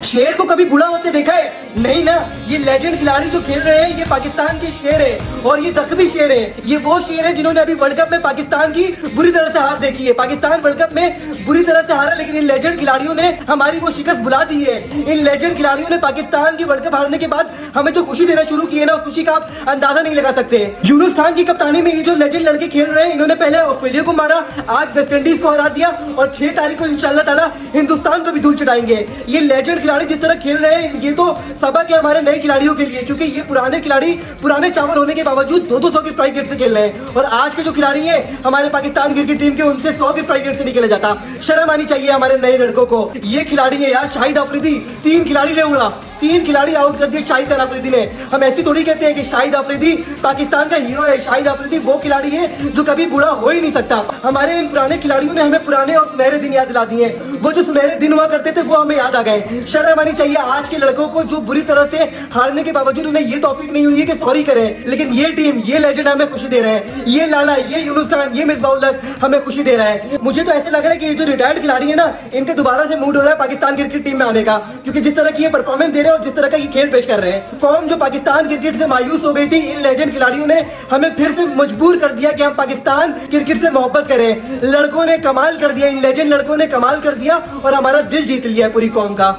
शेर को कभी बुरा होते देखा है? नहीं ना। ये लेजेंड खिलाड़ी जो खेल रहे हैं, ये पाकिस्तान के शेर है। और ये जख्मी शेर है। ये वो शेर है जिन्होंने अभी वर्ल्ड कप में पाकिस्तान की बुरी तरह से हार देखी है। पाकिस्तान वर्ल्ड कप में बुरी तरह से हारा, लेकिन इन लेजेंड खिलाड़ियों ने हमारी वो शिकस्त बुला दी है। इन लेजेंड खिलाड़ियों ने पाकिस्तान की वर्ल्ड कप हारने के बाद हमें जो खुशी देना शुरू की है ना, उस खुशी का आप अंदाज़ा नहीं लगा सकते। यूनुस खान की कप्तानी में ये जो लेजेंड लड़के खेल रहे हैं, इन्होंने पहले ऑस्ट्रेलिया को मारा, आज वेस्ट इंडीज को हरा दिया, और छह तारीख को ताला हिंदुस्तान भी ये लेजेंड खिलाड़ी जिस तरह खेल रहे हैं, ये तो सबक है हमारे नए खिलाड़ियों के लिए, क्योंकि ये पुराने खिलाड़ी, पुराने चावल होने के बावजूद दो दो सौ की स्ट्राइक रेट से खेल रहे हैं। और आज के जो खिलाड़ी है, हमारे पाकिस्तान क्रिकेट टीम के, उनसे सौ की स्ट्राइक रेट से निकले जाता। शर्म आनी चाहिए हमारे नए लड़कों को। ये खिलाड़ी है यार, शाहिद अफरीदी, तीन खिलाड़ी ले उड़ा तीन खिलाड़ी आउट कर दिए शाहिद खान अफरीदी ने। हम ऐसी थोड़ी कहते हैं कि शाहिद अफरीदी पाकिस्तान का हीरो है। शाहिद अफरीदी वो खिलाड़ी है जो कभी बुरा हो ही नहीं सकता। हमारे इन पुराने खिलाड़ियों ने हमें पुराने और सुनहरे दिन याद दिला दिए वो जो सुनहरे दिन हुआ करते थे, वो हमें याद आ गए। शर्म आनी चाहिए आज के लड़कों को जो बुरी तरह से हारने के बावजूद उन्हें ये तोफिक नहीं हुई है कि सॉरी करें। लेकिन ये टीम ये लेजेंड हमें खुशी दे रहे हैं। ये लाला, ये यूनुस खान, ये मिसबाउल हमें खुशी दे रहा है। मुझे तो ऐसे लग रहा है कि ये जो रिटायर्ड खिलाड़ी है ना, इनके दोबारा से मूड हो रहा है पाकिस्तान क्रिकेट टीम में आने का। क्योंकि जिस तरह की ये परफॉर्मेंस दे रहे हैं और जिस तरह का ये खेल पेश कर रहे हैं। कौन जो पाकिस्तान क्रिकेट से मायूस हो गई थी, इन लेजेंड खिलाड़ियों ने हमें फिर से मजबूर कर दिया कि हम पाकिस्तान क्रिकेट से मोहब्बत करें। लड़कों ने कमाल कर दिया, इन लेजेंड लड़कों ने कमाल कर दिया और हमारा दिल जीत लिया पूरी कौम का।